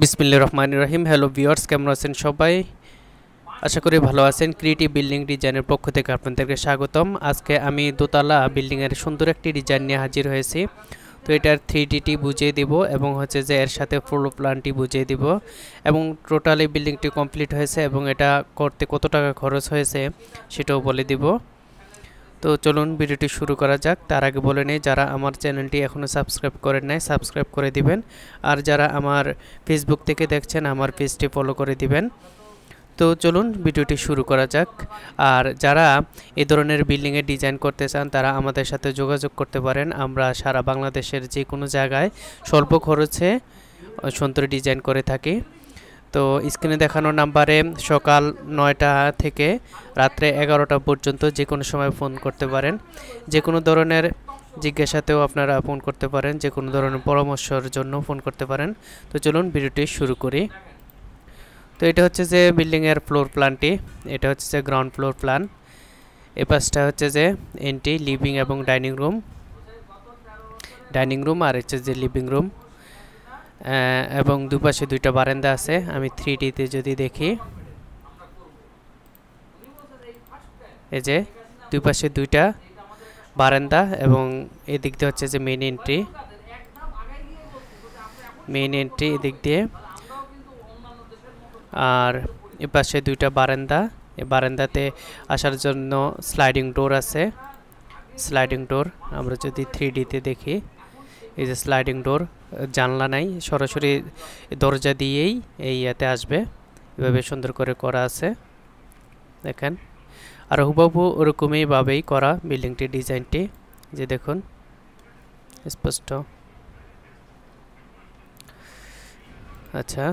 বিসমিল্লা রহমান রহিম। Hello viewers কেমন আছেন সবাই? আশা করি ভালো আছেন। ক্রিয়েটিভ বিল্ডিং ডিজাইনের পক্ষ থেকে আপনাদেরকে স্বাগতম। আজকে আমি দোতলা বিল্ডিংয়ের সুন্দর একটি ডিজাইন নিয়ে হাজির হয়েছি। তো এটার থ্রি ডিটি বুঝিয়ে দিব এবং হচ্ছে যে এর সাথে ফ্লোর প্ল্যানটি বুঝিয়ে দিব। এবং টোটালি বিল্ডিংটি কমপ্লিট হয়েছে এবং এটা করতে কত টাকা খরচ হয়েছে সেটাও বলে দিব। তো চলুন ভিডিওটি শুরু করা যাক। তার আগে বলে নেই, যারা আমার চ্যানেলটি এখনও সাবস্ক্রাইব করেন নাই, সাবস্ক্রাইব করে দিবেন। আর যারা আমার ফেসবুক থেকে দেখছেন, আমার পেজটি ফলো করে দিবেন। তো চলুন ভিডিওটি শুরু করা যাক। আর যারা এ ধরনের বিল্ডিংয়ে ডিজাইন করতে চান, তারা আমাদের সাথে যোগাযোগ করতে পারেন। আমরা সারা বাংলাদেশের যে কোনো জায়গায় স্বল্প খরচে সুন্দর ডিজাইন করে থাকি। তো স্ক্রিনে দেখানো নাম্বারে সকাল নয়টা থেকে রাত্রে এগারোটা পর্যন্ত যে কোনো সময় ফোন করতে পারেন। যে কোনো ধরনের জিজ্ঞাসাতেও আপনারা ফোন করতে পারেন যে কোনো ধরনের পরামর্শের জন্য ফোন করতে পারেন। তো চলুন ভিডিওটি শুরু করি। তো এটা হচ্ছে যে বিল্ডিংয়ের ফ্লোর প্ল্যানটি, এটা হচ্ছে যে গ্রাউন্ড ফ্লোর প্ল্যান। এ পাশটা হচ্ছে যে এন্টি লিভিং এবং ডাইনিং রুম। ডাইনিং রুম আর হচ্ছে যে লিভিং রুম। এবং দুপাশে দুইটা বারান্দা আছে। আমি থ্রি ডিতে যদি দেখি। এই যে দুই পাশে দুইটা বারান্দা এবং এদিক দিয়ে হচ্ছে যে মেইন এন্ট্রি মেইন এন্ট্রি এদিক দিয়ে। আর এ পাশে দুইটা বারান্দা। এই বারান্দাতে আসার জন্য স্লাইডিং ডোর আছে। স্লাইডিং ডোর আমরা যদি থ্রি ডিতে দেখি। এই যে স্লাইডিং ডোর জানলা নাই, সরাসরি দরজা দিয়েই এই ইয়াতে আসবে। এভাবে সুন্দর করে করা আছে। দেখেন। আর হুবাহু ওরকমইভাবেই করা বিল্ডিংটির ডিজাইনটি। যে দেখুন, স্পষ্ট। আচ্ছা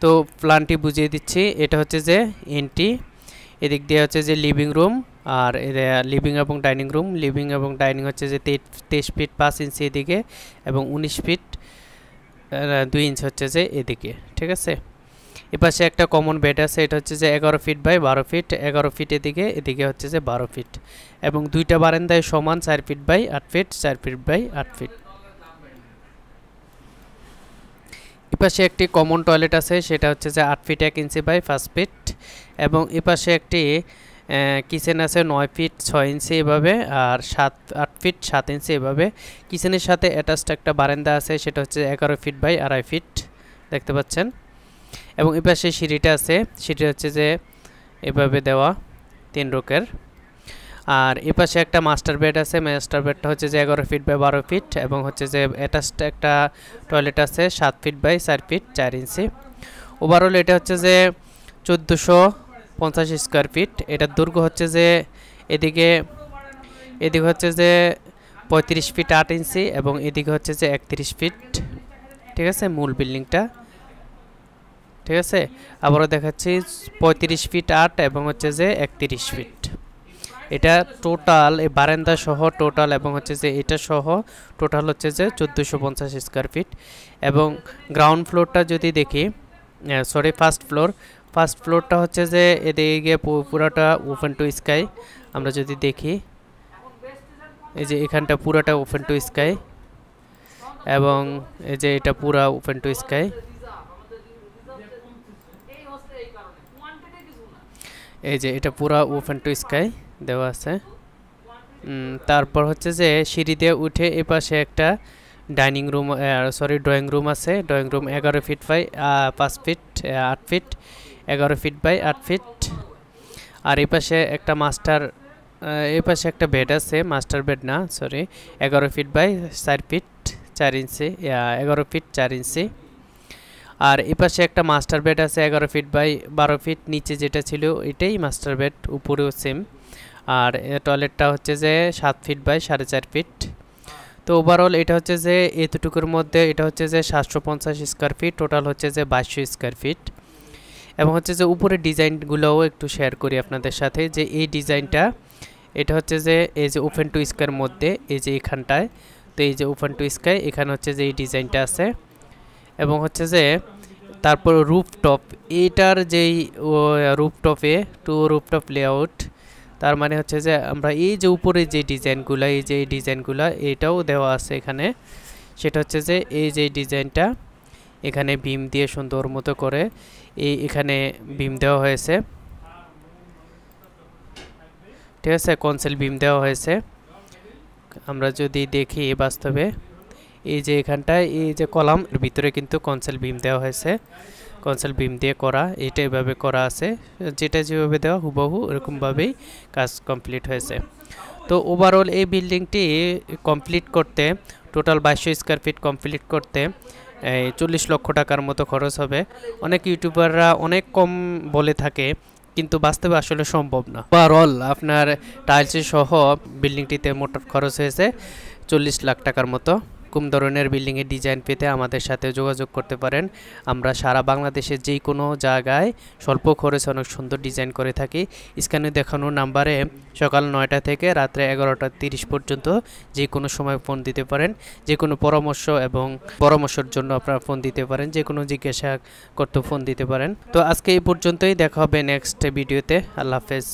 তো প্ল্যানটি বুঝিয়ে দিচ্ছি। এটা হচ্ছে যে এন্টি এদিক দিয়ে হচ্ছে যে লিভিং রুম আর লিভিং এবং ডাইনিং রুম লিভিং এবং ডাইনিং হচ্ছে যে তেইশ ফিট পাঁচ ইঞ্চি এদিকে এবং উনিশ ফিট দুই ইঞ্চি হচ্ছে যে এদিকে, ঠিক আছে? এপাশে একটা কমন বেড আছে, এটা হচ্ছে যে এগারো ফিট বাই বারো ফিট এগারো ফিট এদিকে এদিকে হচ্ছে যে বারো ফিট এবং দুইটা বারান্দায় সমান চার ফিট বাই আট ফিট চার ফিট বাই আট ফিট এপাশে একটি কমন টয়লেট আছে, সেটা হচ্ছে যে আট ফিট এক ইঞ্চি বাই পাঁচ ফিট এবং এপাশে একটি কিচেন আছে নয় ফিট ছয় ইঞ্চি এভাবে আর সাত, আট ফিট সাত ইঞ্চি এভাবে। কিচেনের সাথে অ্যাটাচড একটা বারান্দা আছে, সেটা হচ্ছে এগারো ফিট বাই আড়াই ফিট, দেখতে পাচ্ছেন। এবং এপাশে সিঁড়িটা আছে, সিঁড়ি হচ্ছে যে এভাবে দেওয়া তিন রোকের। আর এপাশে একটা মাস্টার বেড আছে মাস্টার বেডটা হচ্ছে যে এগারো ফিট বাই বারো ফিট এবং হচ্ছে যে অ্যাটাচড একটা টয়লেট আছে, সাত ফিট বাই চার ফিট চার ইঞ্চি। ওভারঅল এটা হচ্ছে যে চোদ্দোশো পঞ্চাশ স্কোয়ার ফিট এটার দৈর্ঘ্য হচ্ছে যে এদিকে এদিকে হচ্ছে যে পঁয়ত্রিশ ফিট আট ইঞ্চি এবং এদিকে হচ্ছে যে একত্রিশ ফিট ঠিক আছে? মূল বিল্ডিংটা। ঠিক আছে? আবারও দেখাচ্ছি, পঁয়ত্রিশ ফিট আট এবং হচ্ছে যে একত্রিশ ফিট এটা টোটাল এই বারান্দা সহ টোটাল এবং হচ্ছে যে এটা সহ টোটাল হচ্ছে যে চোদ্দোশো পঞ্চাশ স্কোয়ার ফিট এবং গ্রাউন্ড ফ্লোরটা যদি দেখি সরি ফার্স্ট ফ্লোর ফার্স্ট ফ্লোরটা হচ্ছে যে এদিকে পুরাটা ওপেন টু স্কাই আমরা যদি দেখি। এই যে এখানটা পুরাটা ওপেন টু স্কাই এবং এই যে এটা পুরা ওপেন টু স্কাই এই যে এটা পুরা ওপেন টু স্কাই দেওয়া আছে। তারপর হচ্ছে যে সিঁড়ি দিয়ে উঠে এ পাশে একটা dining room sorry drawing room আছে। ড্রয়িং রুম এগারো ফিট বাই পাঁচ ফিট আট ফিট এগারো ফিট বাই আট ফিট আর এই পাশে একটা মাস্টার এই পাশে একটা বেড আছে মাস্টার বেড না সরি এগারো ফিট বাই চার ফিট চার ইঞ্চি এগারো ফিট চার ইঞ্চি আর এই পাশে একটা মাস্টার বেড আছে, এগারো ফিট বাই বারো ফিট নিচে যেটা ছিল এটাই মাস্টার বেড উপরেও সেম আর টয়লেটটা হচ্ছে যে সাত ফিট বাই সাড়ে চার ফিট তো ওভারঅল এটা হচ্ছে যে এতটুকুর মধ্যে এটা হচ্ছে যে সাতশো পঞ্চাশ স্কোয়ার ফিট টোটাল হচ্ছে যে বাইশশো স্কোয়ার ফিট এবং হচ্ছে যে উপরে ডিজাইনগুলোও একটু শেয়ার করি আপনাদের সাথে যে এই ডিজাইনটা, এটা হচ্ছে যে এই যে ওপেন টু স্কোয়ার মধ্যে, এই যে এখানটায়, তো এই যে ওপেন টু স্কাই এখানে হচ্ছে যে এই ডিজাইনটা আছে। এবং হচ্ছে যে তারপর রুফটপ এইটার যেই রুফটপে টু রুফটপ লেআউট তার মানে হচ্ছে যে আমরা এই যে উপরে যে ডিজাইনগুলো, এই যে ডিজাইনগুলো এটাও দেওয়া আছে এখানে। সেটা হচ্ছে যে এই যে ডিজাইনটা এখানে বিম দিয়ে সুন্দর মতো করে এই এখানে বিম দেওয়া হয়েছে। ঠিক আছে, কনসেল বিম দেওয়া হয়েছে। আমরা যদি দেখি বাস্তবে, এই যে এখানটায় এই যে কলাম ভিতরে কিন্তু কনসেল বিম দেওয়া হয়েছে। কনসেল বিম দিয়ে করা, এটা এভাবে করা আছে। যেটা যেভাবে দেওয়া হুবহু এরকমভাবেই কাজ কমপ্লিট হয়েছে। তো ওভারঅল এই বিল্ডিংটি কমপ্লিট করতে টোটাল বাইশশো স্কোয়ার ফিট কমপ্লিট করতে চল্লিশ লক্ষ টাকার মতো খরচ হবে। অনেক ইউটিউবাররা অনেক কম বলে থাকে, কিন্তু বাস্তবে আসলে সম্ভব না। ওভারঅল আপনার টাইলস সহ বিল্ডিংটিতে মোটর খরচ হয়েছে চল্লিশ লাখ টাকার মতো। এরকম ধরনের বিল্ডিংয়ের ডিজাইন পেতে আমাদের সাথে যোগাযোগ করতে পারেন। আমরা সারা বাংলাদেশের যে কোনো জায়গায় স্বল্প খরচে অনেক সুন্দর ডিজাইন করে থাকি। স্ক্যানে দেখানো নাম্বারে সকাল নয়টা থেকে রাত্রে এগারোটা তিরিশ পর্যন্ত যে কোনো সময় ফোন দিতে পারেন। যে কোনো পরামর্শ এবং পরামর্শের জন্য আপনারা ফোন দিতে পারেন। যে কোনো জিজ্ঞাসা করতে ফোন দিতে পারেন। তো আজকে এই পর্যন্তই। দেখা হবে নেক্সট ভিডিওতে আল্লাহ হাফেজ।